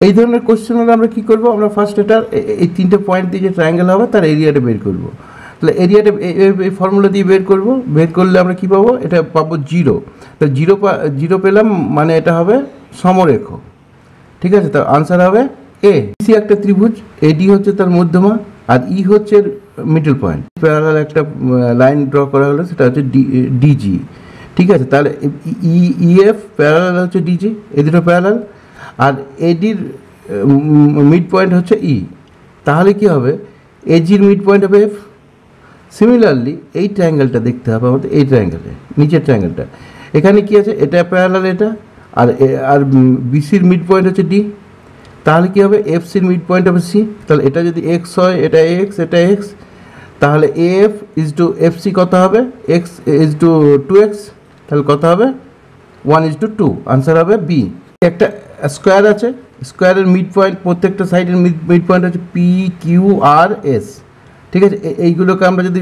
এই ধরনের কোশ্চেন হলে আমরা কী করব? আমরা ফার্স্ট এটা, এ- এই তিনটে পয়েন্ট দিয়ে যে ট্রায়াঙ্গেল হবে, তার এরিয়াটা বের করব। তাহলে এরিয়াটা এই ফর্মুলা দিয়ে বের করব। বের করলে আমরা কী পাবো? এটা পাবো জিরো তো জিরো জিরো পেলাম মানে এটা হবে সমরেখ। ঠিক আছে? তার আনসার হবে এ সি একটা ত্রিভুজ এডি হচ্ছে তার মধ্যমা, আর ই হচ্ছে মিডল পয়েন্ট প্যারালাল একটা লাইন ড্র করা হলো, সেটা হচ্ছে ডিজি ঠিক আছে? তাহলে ই ইএফ প্যারালাল হচ্ছে ডিজি এ দুটো প্যারালাল আর এডির মিড পয়েন্ট হচ্ছে ই তাহলে কি হবে? এজির মিড পয়েন্ট হবে এফ সিমিলারলি এই ট্রায়াঙ্গেলটা দেখতে হবে আমাদের, এই ট্রায়াঙ্গেলে নিচের ট্রায়াঙ্গেলটা এখানে কি আছে? এটা প্যারালাল এটা, আর আর বিসির মিড পয়েন্ট হচ্ছে ডি তাহলে কি হবে? এফ সির মিড পয়েন্ট হবে সি তাহলে এটা যদি এক্স হয়, এটা এক্স এটা এক্স তাহলে F is to F C কত হবে? X is to two x তাহলে কত হবে? One is to two answer হবে বি একটা স্কোয়ার আছে, স্কোয়ারের মিড পয়েন্ট প্রত্যেকটা সাইডের মিড মিড পয়েন্ট হচ্ছে পি কিউ আর এস ঠিক আছে? এইগুলোকে আমরা যদি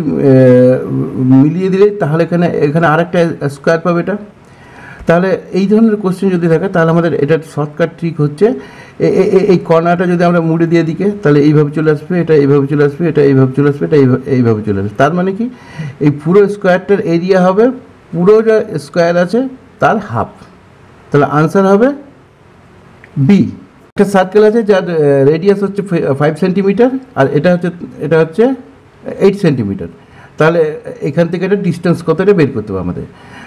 মিলিয়ে দিলে, তাহলে এখানে এখানে আরেকটা স্কোয়ার পাবে এটা। তাহলে এই ধরনের কোশ্চেন যদি থাকে, তাহলে আমাদের এটার শর্টকাট ট্রিক হচ্ছে। এই কর্নারটা যদি আমরা মুড়ে দিয়ে দিকে, তাহলে এইভাবে চলে আসবে, এটা এইভাবে চলে আসবে, এটা এইভাবে চলে আসবে, এটা এইভাবে চলে আসবে। তার মানে কি? এই পুরো স্কোয়ারটার এরিয়া হবে, পুরো যা স্কোয়ার আছে, তার হাফ তাহলে আনসার হবে বি একটা সার্কেল আছে যার রেডিয়াস হচ্ছে ফাইভ সেন্টিমিটার আর এটা হচ্ছে এটা হচ্ছে এইট সেন্টিমিটার তাহলে এখান থেকে এটা ডিস্টেন্স কতটা বের করতে হবে আমাদের?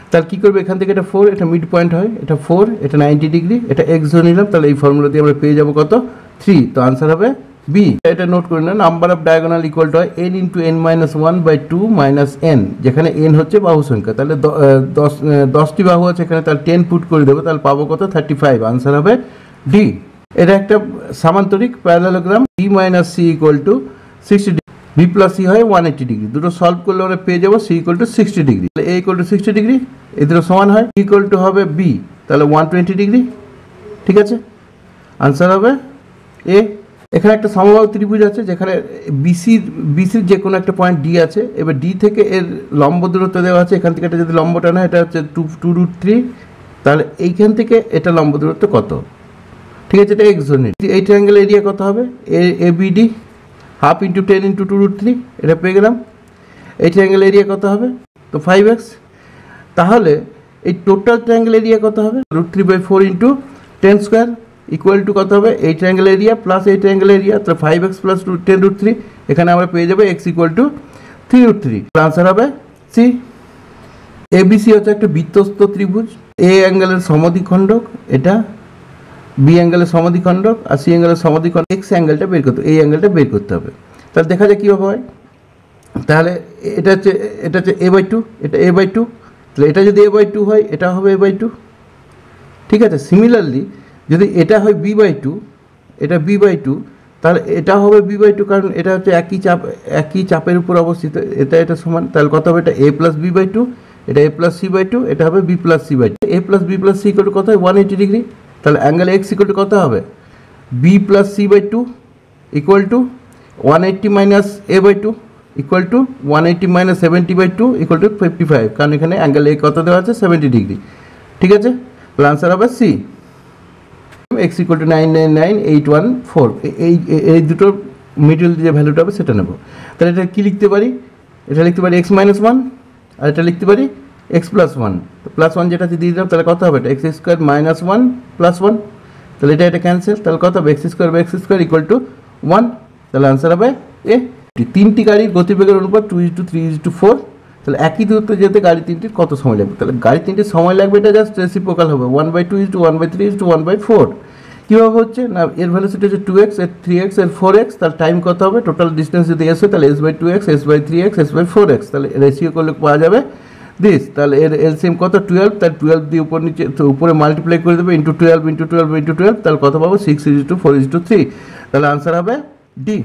তাহলে কী করবে এখান থেকে? এটা ফোর এটা মিড পয়েন্ট হয়, এটা ফোর এটা নাইনটি ডিগ্রি এটা এক্স ধরে নিলাম, তাহলে এই ফর্মুলা দিয়ে আমরা পেয়ে যাব কত? থ্রি তো আনসার হবে বি এটা নোট করে না number of diagonal equal to হয় n into n minus one by two minus n যেখানে এন হচ্ছে বাহু সংখ্যা তাহলে দশ দশটি বাহু আছে এখানে, তাহলে টেন ফুট করে দেবো, তাহলে পাবো কত? থার্টি ফাইভ আনসার হবে ডি এটা একটা সামান্তরিক parallelogram D minus C equal to sixty degree B plus C হয় ওয়ান এইটি ডিগ্রি দুটো সলভ করলে আমরা পেয়ে যাব C equal to sixty degree তাহলে A equal to sixty degree এ দুটো সমান হয়। ইকুয়াল টু হবে বি তাহলে ওয়ান টোয়েন্টি ডিগ্রি ঠিক আছে? আনসার হবে এ এখানে একটা সমবাহু ত্রিভুজ আছে, যেখানে বিসির বিসির যে কোনো একটা পয়েন্ট ডি আছে। এবার ডি থেকে এর লম্ব দূরত্ব দেওয়া আছে, এখান থেকে এটা যদি লম্বটা না এটা হচ্ছে টু টু রুট থ্রি তাহলে এইখান থেকে এটা লম্ব দূরত্ব কত? ঠিক আছে এটা এক্স ধরে এই ট্রায়াঙ্গেল এরিয়া কত হবে? A BD half into ten into two root three এটা পেয়ে গেলাম। এই ট্রায়াঙ্গেল এরিয়া কত হবে? তো ফাইভ এক্স তাহলে এই টোটাল ট্রায়াঙ্গেল এরিয়া কত হবে? Root three by four into ten square equal to কত হবে? এই ট্রায়াঙ্গেল এরিয়া প্লাস এই ট্রায়াঙ্গেল এরিয়া তো five x plus two ten root three এখানে আমরা পেয়ে যাব x equal to three root three answer হবে সি এবিসি হচ্ছে একটা বৃত্তস্ত ত্রিভুজ। এ অ্যাঙ্গেলের সমদ্বিখণ্ডক, এটা বি অ্যাঙ্গেলের সমাধিখণ্ডক আর সি অ্যাঙ্গেলের সমাধিখণ্ডক এক্স অ্যাঙ্গেলটা বের করতে এই অ্যাঙ্গেলটা বের করতে হবে। তাহলে দেখা যায় কীভাবে হয়। তাহলে এটা হচ্ছে এটা হচ্ছে এ বাই টু এটা এ বাই টু তাহলে এটা যদি এ বাই টু হয়, এটা হবে এ বাই টু ঠিক আছে? সিমিলারলি যদি এটা হয় বি বাই টু এটা বি বাই টু তাহলে এটা হবে বি বাই টু কারণ এটা হচ্ছে একই চাপ, একই চাপের উপর অবস্থিত। এটা এটা সমান, তাহলে কত হবে? এটা A plus B by two এটা A plus C by two এটা হবে B plus C by two A plus B plus C কত হয়? ওয়ান এইটি ডিগ্রি তাহলে অ্যাঙ্গেল এক্স ইকুয়াল টু কত হবে? B plus C by two equal to one eighty minus A by two equal to one eighty minus seventy by two equal to fifty five কারণ এখানে angle এ কত দেওয়া আছে? Seventy degree ঠিক আছে? তাহলে আনসার হবে C x equal to nine nine nine eight one four এই এই- দুটোর মিডল যে ভ্যালুটা হবে সেটা নেব। তাহলে এটা কী লিখতে পারি? এটা লিখতে পারি এক্স মাইনাস ওয়ান আর এটা লিখতে পারি এক্স প্লাস ওয়ান তো প্লাস ওয়ান যেটা দিয়ে দিলাম, তাহলে কত হবে? এটা x square minus one plus one তাহলে এটা এটা ক্যান্সেল তাহলে কত হবে? এক্স স্কোয়ার বা x square equal to one তাহলে আনসার হবে এ তিনটি গাড়ির গতিবেগের অনুপাত two is to three is to four তাহলে একই দূরত্ব যেতে গাড়ি তিনটির কত সময় লাগবে? তাহলে গাড়ি তিনটির সময় লাগবে এটা জাস্ট রেসিপ্রোকাল হবে। One by two is to one by three is to one by four কীভাবে হচ্ছে? না, এর ভ্যালোসিটি হচ্ছে টু এক্সের থ্রি এক্সের ফোর এক্স তার টাইম কত হবে? টোটাল ডিস্টেন্স যদি এস হয়, তাহলে S by two x S by three x S by four x তাহলে রেসিও করলে পাওয়া যাবে দিস তাহলে এর এলসিএম কত? টুয়েলভ তার টুয়েলভ দিয়ে উপর নিচে উপরে মাল্টিপ্লাই করে দেবে into twelve into twelve into twelve তাহলে কত পাবো? Six is to four is to three তাহলে আনসার হবে ডি